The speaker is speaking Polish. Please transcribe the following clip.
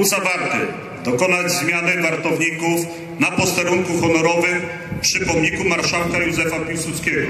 Dowódca warty dokonać zmiany wartowników na posterunku honorowym przy pomniku marszałka Józefa Piłsudskiego.